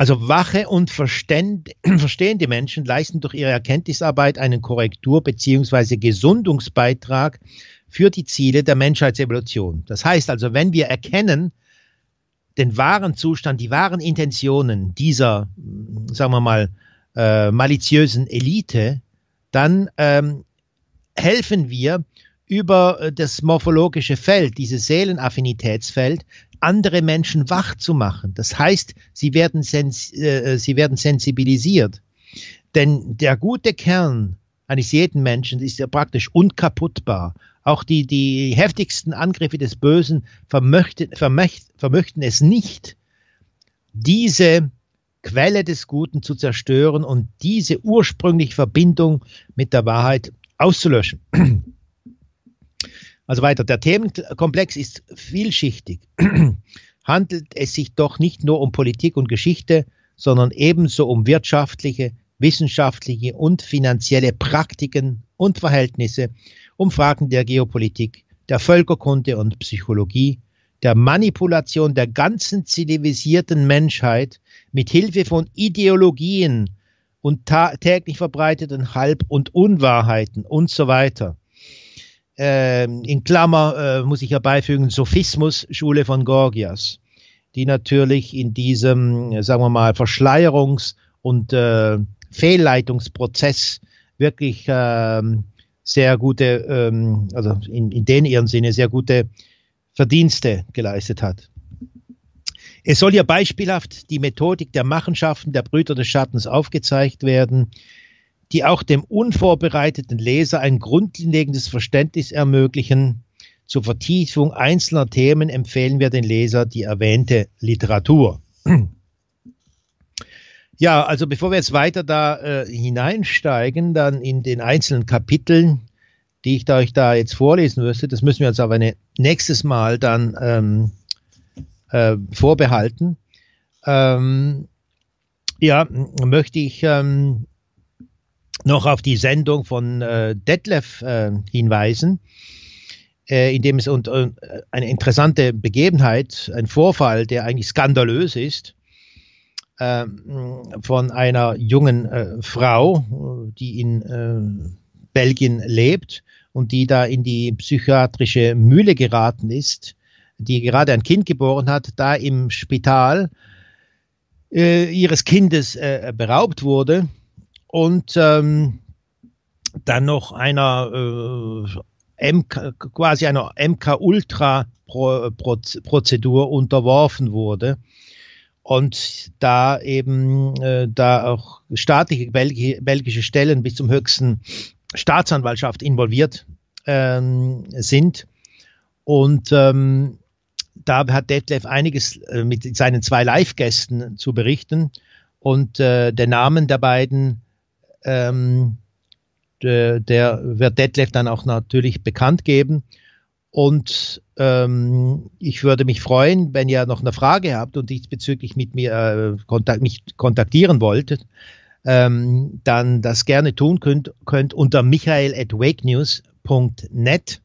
Also wache und verstehende Menschen leisten durch ihre Erkenntnisarbeit einen Korrektur- bzw. Gesundungsbeitrag für die Ziele der Menschheitsevolution. Das heißt also, wenn wir erkennen, den wahren Zustand, die wahren Intentionen dieser, sagen wir mal, äh, maliziösen Elite, dann ähm, helfen wir über äh, das morphologische Feld, dieses Seelenaffinitätsfeld, andere Menschen wach zu machen. Das heißt, sie werden, sens äh, sie werden sensibilisiert. Denn der gute Kern eines jeden Menschen ist ja praktisch unkaputtbar. Auch die, die heftigsten Angriffe des Bösen vermöchten, vermöcht, vermöchten es nicht, diese Quelle des Guten zu zerstören und diese ursprüngliche Verbindung mit der Wahrheit auszulöschen. Also weiter, der Themenkomplex ist vielschichtig. Handelt es sich doch nicht nur um Politik und Geschichte, sondern ebenso um wirtschaftliche, wissenschaftliche und finanzielle Praktiken und Verhältnisse, um Fragen der Geopolitik, der Völkerkunde und Psychologie, der Manipulation der ganzen zivilisierten Menschheit mit Hilfe von Ideologien und täglich verbreiteten Halb- und Unwahrheiten und so weiter in Klammer äh, muss ich herbeifügen, Sophismus Schule von Gorgias, die natürlich in diesem, sagen wir mal, Verschleierungs- und äh, Fehlleitungsprozess wirklich äh, sehr gute, ähm, also in, in den ihren Sinne sehr gute Verdienste geleistet hat. Es soll hier beispielhaft die Methodik der Machenschaften der Brüder des Schattens aufgezeigt werden, die auch dem unvorbereiteten Leser ein grundlegendes Verständnis ermöglichen. Zur Vertiefung einzelner Themen empfehlen wir den Leser die erwähnte Literatur. Ja, also bevor wir jetzt weiter da äh, hineinsteigen, dann in den einzelnen Kapiteln, die ich da euch da jetzt vorlesen müsste, das müssen wir uns aber eine, nächstes Mal dann ähm, äh, vorbehalten. Ähm, ja, möchte ich ähm, noch auf die Sendung von äh, Detlef äh, hinweisen, äh, in dem es und, äh, eine interessante Begebenheit, ein Vorfall, der eigentlich skandalös ist, äh, von einer jungen äh, Frau, die in äh, Belgien lebt und die da in die psychiatrische Mühle geraten ist, die gerade ein Kind geboren hat, da im Spital ihres Kindes beraubt wurde und ähm, dann noch einer äh, MK, quasi einer MK-Ultra-Prozedur unterworfen wurde und da eben äh, da auch staatliche Belgi belgische Stellen bis zum höchsten Staatsanwaltschaft involviert ähm, sind. Und ähm, da hat Detlef einiges äh, mit seinen zwei Live-Gästen zu berichten. Und äh, der Namen der beiden ähm, der, der, wird Detlef dann auch natürlich bekannt geben. Und ähm, ich würde mich freuen, wenn ihr noch eine Frage habt und diesbezüglich mit mir äh, kontakt, mich kontaktieren wolltet, ähm, dann das gerne tun könnt, könnt unter michael@wakenews.net.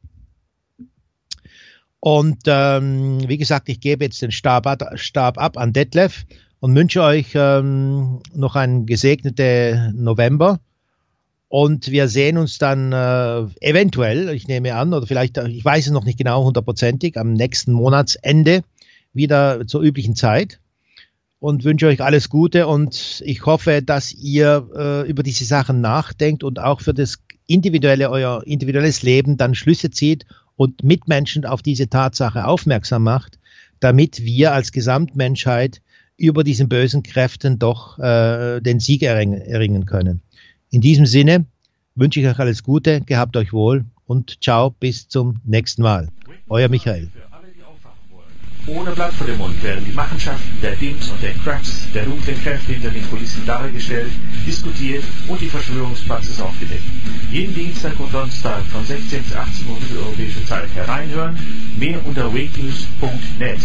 Und ähm, wie gesagt, ich gebe jetzt den Stab, Stab ab an Detlef und wünsche euch ähm, noch einen gesegneten November. Und wir sehen uns dann äh, eventuell, ich nehme an, oder vielleicht, ich weiß es noch nicht genau hundertprozentig, am nächsten Monatsende wieder zur üblichen Zeit. Und wünsche euch alles Gute und ich hoffe, dass ihr äh, über diese Sachen nachdenkt und auch für das individuelle, euer individuelles Leben dann Schlüsse zieht und Mitmenschen auf diese Tatsache aufmerksam macht, damit wir als Gesamtmenschheit über diesen bösen Kräften doch äh, den Sieg erringen, erringen können. In diesem Sinne wünsche ich euch alles Gute, gehabt euch wohl und ciao, bis zum nächsten Mal. Euer Michael. Ohne Blatt vor dem Mund werden die Machenschaften der Dims und der Cracks, der dunklen Kräfte hinter den Kulissen dargestellt, diskutiert und die Verschwörungspraxis aufgedeckt. Jeden Dienstag und Donnerstag von 16 bis 18 Uhr mitteleuropäische Zeit hereinhören, mehr unter wakenews.net.